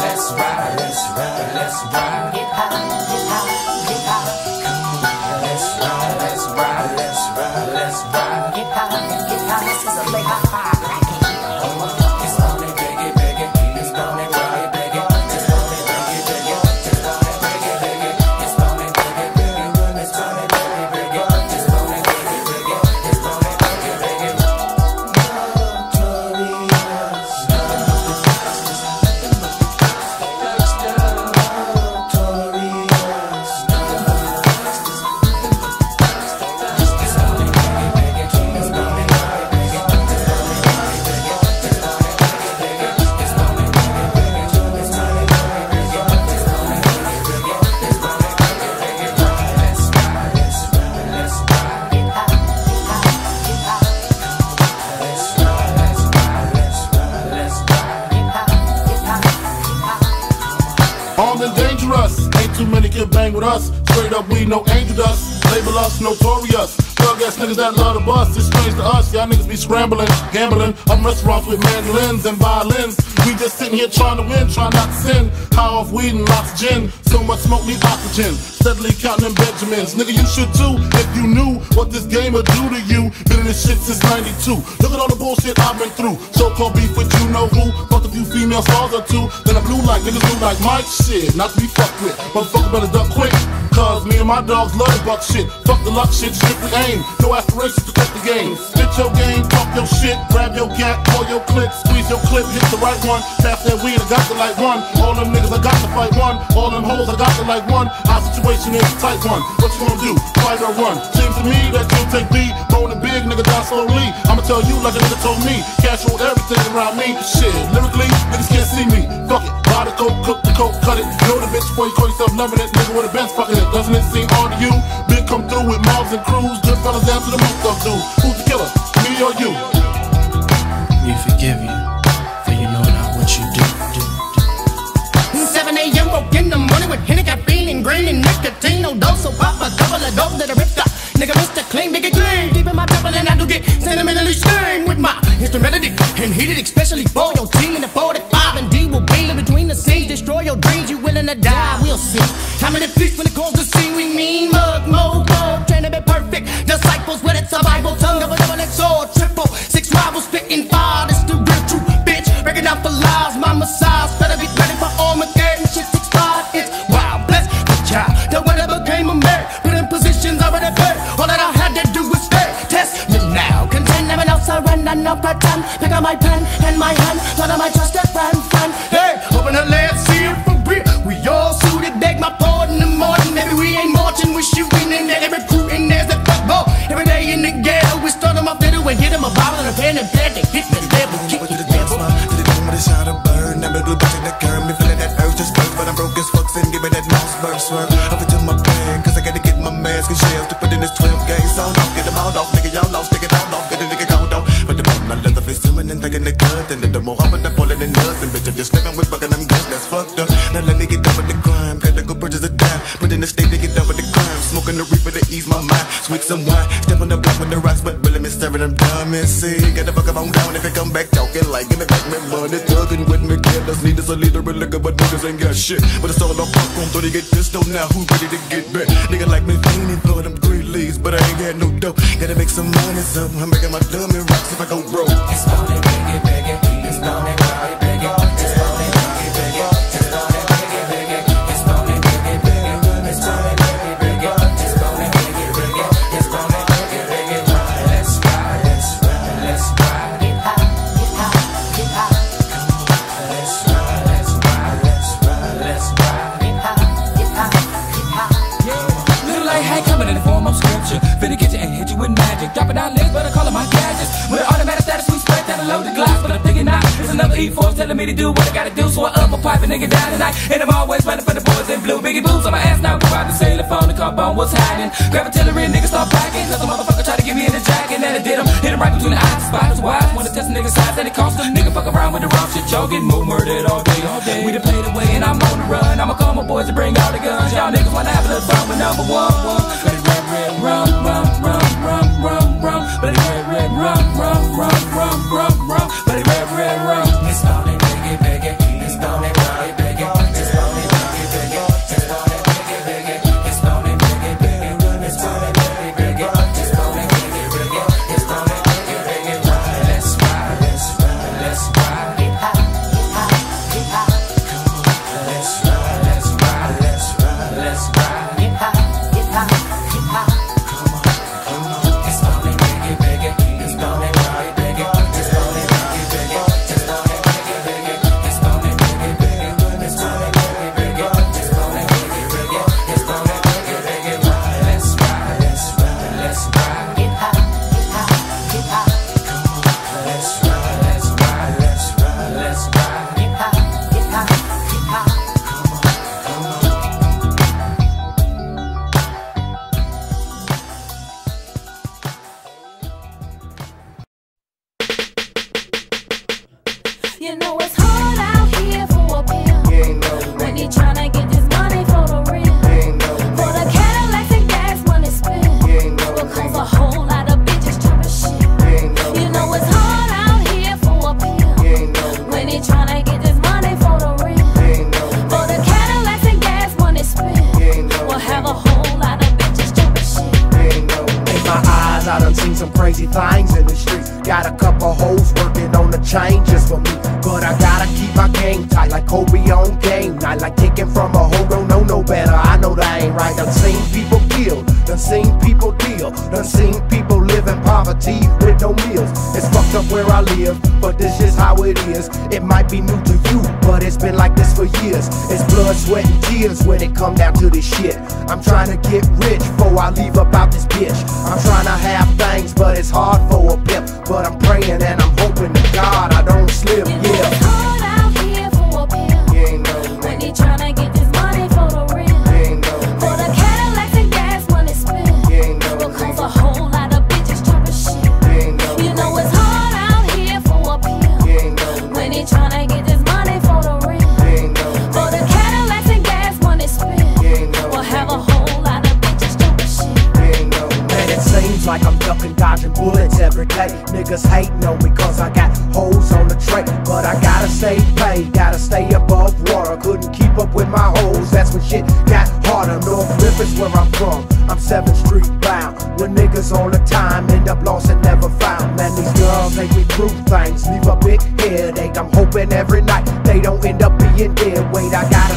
let's ride, let's ride, let's ride. Dangerous, ain't too many can bang with us. Straight up, we no angel dust. Label us notorious. Thug ass niggas that love the bus. It's strange to us, y'all niggas be scrambling, gambling. I'm restaurants with mandolins and violins. We just sitting here trying to win, trying not to sin. High off weed and lots of gin. So much smoke, need oxygen. Steadily counting Benjamins. Nigga, you should too, if you knew what this game would do to you. Been in this shit since 92. Look at all the bullshit I've been through. So called beef with you know who. Fuck a few female stars or two. Then I blew like niggas blue like Mike shit. Not to be fucked with. Motherfucker better duck quick. Cause me and my dogs love buck shit. Fuck the luck shit, strictly aim. No aspirations to cut the game. Spit your game, talk your shit, grab your gat, pull your clip, squeeze your clip, hit the right one. Pass that weed, I got to like one. All them niggas, I got to fight one. All them hoes, I got to like one. Our situation is a tight one. What you gonna do? Fight or run? Seems to me that you take me, bone and big, nigga die slowly. I'ma tell you like a nigga told me. Cash roll everything around me. Shit, lyrically, niggas can't see me. Fuck it. Buy the coke, cook the coke, cut it. Know the bitch before you call yourself loving it. Nigga with a bench fucking it. Doesn't it seem odd to you? Big come through with mobs and crews. Good fellas down to the mook of dude. Who's the killer? Me or you? We forgive you, for you know not what you do. do, do. 7 a.m. woke in the morning with Henny caffeine and green and nicotine. No dose, so pop a couple of dope that I ripped up. Nigga, Mr. Clean, big and clean. Deep in my temple, and I do get sentimentally stained with my instrumentality. And heated, especially for your team in the 45 and D will be in between the scenes. Destroy your dreams, you willing to die, we'll see. How many feast when it calls the scene we mean? Mug, mo, mo, perfect. Disciples with it, survival, tongue of a double X or triple. Six rivals spitting fire, this the real true bitch. Breaking out for lies, my massage. Better be Fuck, and give me that mouse verse swerve. Up into my bag, cause I gotta get my mask and shells to put in this 12 gauge sound off. Get them all off, nigga, with crime, gotta go purchase a dime, put in the state to get done with the crime, smoking the reaper to ease my mind, sweet some wine, step on the block with the rocks, but really me staring them dumb and see, get the fuck up on down if it come back talking like, give me back my money, thugging with me, killers, need us a leader, but liquor, but niggas ain't got shit, but it's all on popcorn, so they get pistol now, who ready to get back, nigga like me fiending for them three leaves, but I ain't got no dough, gotta make some money, so I'm making my dummy rocks if I go broke. It's it, biggie, biggie. It's it, biggie, biggie. The form scripture. Finna get you and hit you with magic. Dropping down lips, but I call it my gadgets. With automatic status, we spread that a loaded glass, but I'm thinking now. It's another E4 telling me to do what I gotta do, so I up a pipe and nigga down tonight. And I'm always running for the boys in blue. Biggie boots on my ass now. Out the sailor phone, the car bone, what's happening? Grab artillery, niggas start packing. Cause a motherfucker try to get me in the jacket, and I did him. Hit him right between the eyes. spot Spotters wise, wanna test a nigga's size, and it cost him. Nigga fuck around with the wrong shit, jogging, more murdered all day, all day. We done played away, and I'm on the run. I'ma call my boys to bring all the guns. Y'all niggas wanna have a little fun with number one, crazy things in the streets. Got a couple hoes working on the chain just for me. But I gotta keep my game tight like Kobe on game night. Like taking from a don't know better. I know that ain't right. Done seen people killed, done seen people deal, done seen people live in poverty with no meals. It's fucked up where I live, but this is how it is. It might be new to you, but it's been like this for years. It's blood, sweat, and tears when it come down to this shit. I'm trying to get rich before I leave about this bitch. I'm trying to have things, but it's hard for a pimp. But I'm praying and I'm hoping to God I don't slip. Yeah. Bullets every day. Niggas hating on me cause I got hoes on the track. But I gotta stay paid, gotta stay above water. Couldn't keep up with my hoes, that's when shit got harder. North Memphis, where I'm from, I'm 7th Street bound. When niggas all the time end up lost and never found. Man, these girls make me through things, leave a big headache. I'm hoping every night they don't end up being dead. Wait, I gotta